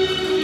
you.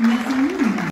你是你